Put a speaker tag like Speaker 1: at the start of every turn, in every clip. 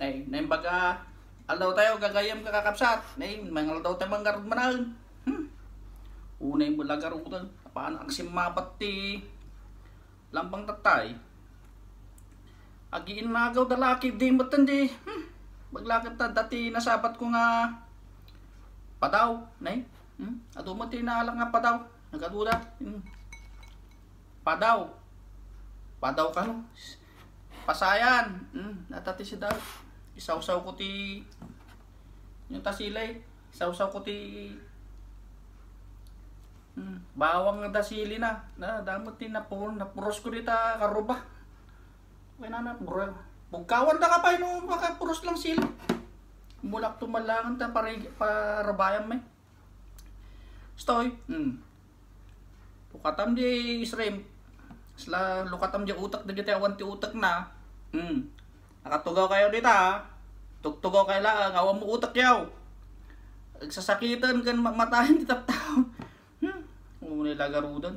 Speaker 1: Nay, nay baga aldaw tayo gagayam ka kakapsat. Nay, mga aldaw tayo manggarod manahon. Hmm. Unay mo lagarutan. Paano ang simabat ti lambang tatay. Agiin nagaw dalaki di mo tandi. Hmm. Maglakad ta dati nasabat ko nga padaw, nay. Hmm? Ato mo tinaalang nga padaw. Nagaduda. Hmm. Padaw. Padaw ka no. Pasayan. Hmm. Natati si daw. Isaw-saw ko ti yung tasilay. Isaw-saw ko ti hmm. bawang nga dasili na. Na damot ti napur napuros ko dita karuba. Kaya na na puro. Bugkawan na ka pa no makapuros lang sila. Mulak tumalangan ta para parabayam may. Stoy. Hmm. Lukatam di shrimp. Sila lukatam di utak di kita awan ti utak na. Hmm. Nakatugaw kayo dito ha. Tugtugaw kayo lang. Awan mo utak yaw. Nagsasakitan kan matahin ti tao. Hmm. Unay lagarudan.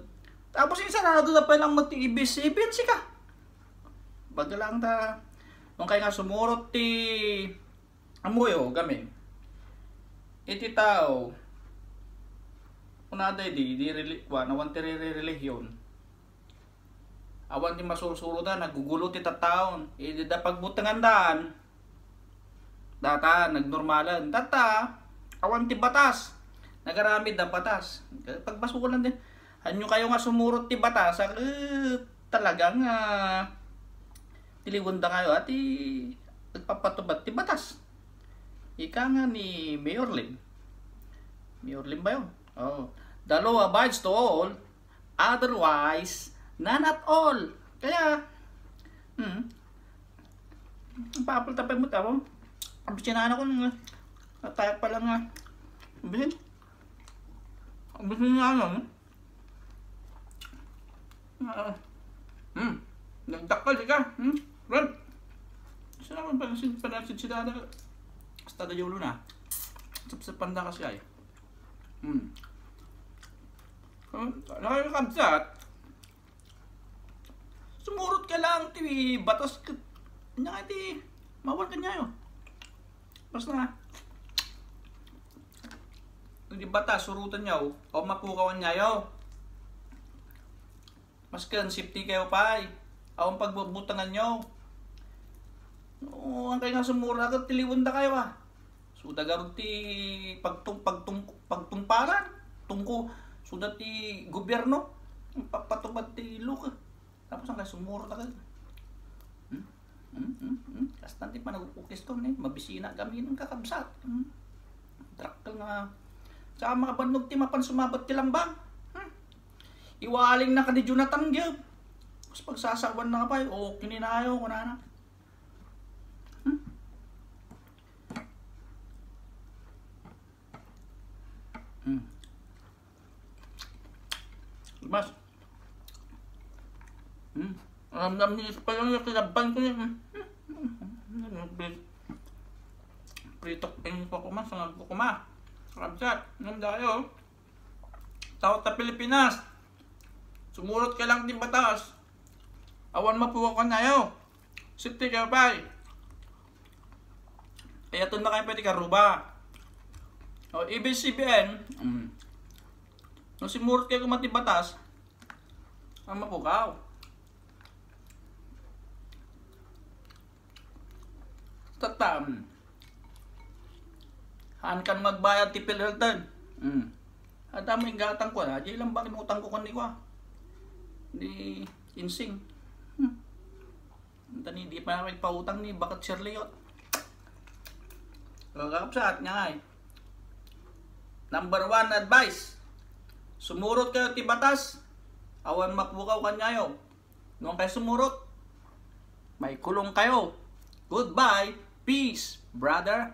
Speaker 1: Tapos yung sarado na pa lang mati-ibis. Ibinsi ka. Baga lang ta. Nung kaya nga sumurot ti amoyo gamin. Iti tao. Una di di reli wa nawan ti relihiyon. Awan ti masusurutan nagugulo ti tattaon. Idi da pagbutangan daan. Data nagnormalan. Tata awan ti batas. Nagaramid da batas. Pagbasulan din. Anyo kayo nga sumurot ti batas. Eh, talaga nga tiliwanda kayo at i nagpapatubad ti batas. Ika nga ni Mayor Lim. Mayor Lim ba yun? Oh. Law abides to all, otherwise, none at all. Kaya, hmm, ang papaltapay mo tao, ang sinana ko nung natayag pa lang nga, ang bisin nga ano, ah, hmm, nagdakal ka, hmm, Ron, saan naman panasin, panasin si Dada, hasta da yulo na, sa panda kasi ay, hmm, nakakakabsat, ka lang, ti batas ka, kanya nga ti, mawal ka niya yun. Basta, hindi batas, surutan niya o, o mapukawan yun. Mas safety kayo pa awang pagbubutangan niyo. Oo, ang kayo nga sumura ka, tiliwan da kayo ah. Suda garod ti pagtung, pagtung, pagtungparan, tungko, suda ti gobyerno, papatubad ti luka. Tapos ang kayo sumura ka. Hmm? Hmm? Hmm? Hmm? Kastan ti pa nagukukis to, eh. mabisina kami ng kakabsat. Hmm? Trakal nga. Sa mga bandog ti mapan sumabat ti lambang. Hmm? Iwaling na ka ni Jonathan Gyab. Tapos pagsasawan na ka pa, o kininayo ko na na. Hmm? Hmm. Mas. Naman niyo pa lang yung kinaban ko. Hmm. Pritok pin ko kuma, sangag ko kuma. Kamsat, nang dayo. Tao ta Pilipinas. Sumurot ka lang din batas. Awan mapuwa ka na yo. Sipti ka pa. Kaya ito na kayo pwede karuba. O, ABCBN, mm, nung simurot kayo kumati batas, ang mapukaw. Tatam. Han kan magbayad ti Pilherton. Mm. At mo yung gatang ko na, di lang ba kinutang ko kani ko. Di insing. Hmm. Tani di pa namin pautang ni bakat Shirleyot. Kakapsat nga ay. Number one advice. Sumurot kayo ti batas. Awan mapukaw kanyayo. Nung kayo sumurot, may kulong kayo. Goodbye. Peace, brother.